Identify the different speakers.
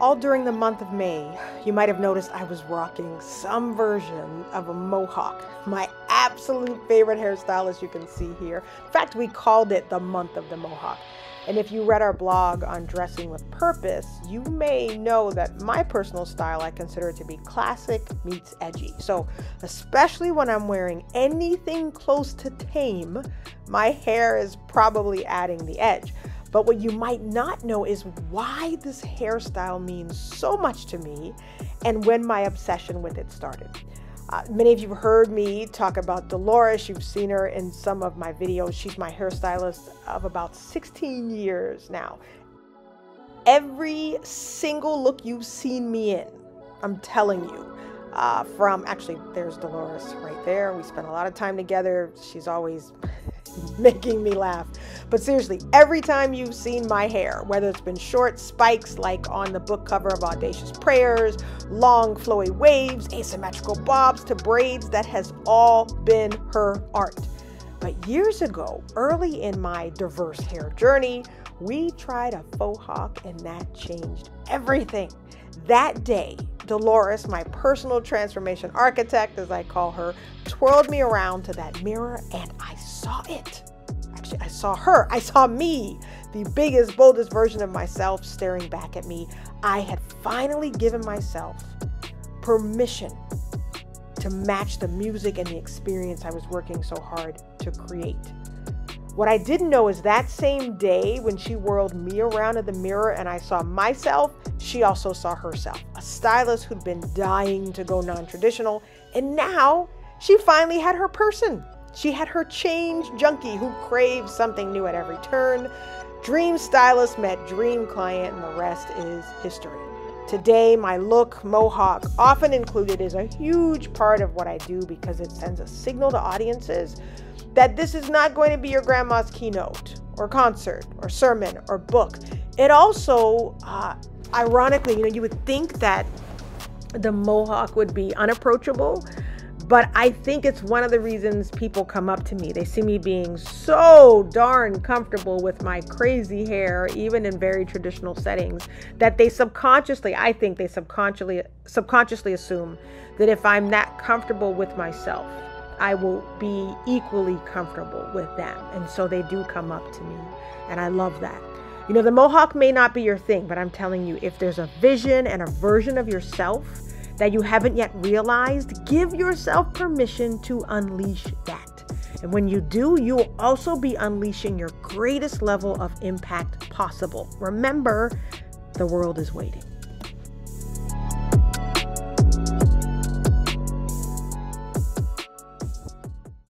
Speaker 1: all during the month of May, you might have noticed I was rocking some version of a mohawk, my absolute favorite hairstyle, as you can see here. In fact, we called it the month of the mohawk. And if you read our blog on dressing with purpose, you may know that my personal style I consider to be classic meets edgy. So, especially when I'm wearing anything close to tame, my hair is probably adding the edge. But what you might not know is why this hairstyle means so much to me and when my obsession with it started. Uh, many of you have heard me talk about Dolores. You've seen her in some of my videos. She's my hairstylist of about 16 years now. Every single look you've seen me in, I'm telling you, uh, from actually, there's Dolores right there. We spent a lot of time together. She's always making me laugh. But seriously, every time you've seen my hair, whether it's been short spikes like on the book cover of Audacious Prayers, long flowy waves, asymmetrical bobs to braids, that has all been her art. But years ago, early in my diverse hair journey, we tried a faux hawk and that changed everything. That day, Dolores, my personal transformation architect, as I call her, twirled me around to that mirror and I saw it. Actually, I saw her. I saw me, the biggest, boldest version of myself staring back at me. I had finally given myself permission to match the music and the experience I was working so hard to create. What I didn't know is that same day when she whirled me around in the mirror and I saw myself, she also saw herself. A stylist who'd been dying to go non traditional, and now she finally had her person. She had her change junkie who craves something new at every turn. Dream stylist met dream client, and the rest is history. Today, my look, mohawk, often included, is a huge part of what I do because it sends a signal to audiences that this is not going to be your grandma's keynote or concert or sermon or book. It also, uh, ironically, you know, you would think that the mohawk would be unapproachable, but I think it's one of the reasons people come up to me. They see me being so darn comfortable with my crazy hair, even in very traditional settings, that they subconsciously, I think they subconsciously subconsciously assume that if I'm that comfortable with myself, I will be equally comfortable with them. And so they do come up to me. And I love that. You know, the mohawk may not be your thing, but I'm telling you, if there's a vision and a version of yourself that you haven't yet realized, give yourself permission to unleash that. And when you do, you will also be unleashing your greatest level of impact possible. Remember, the world is waiting.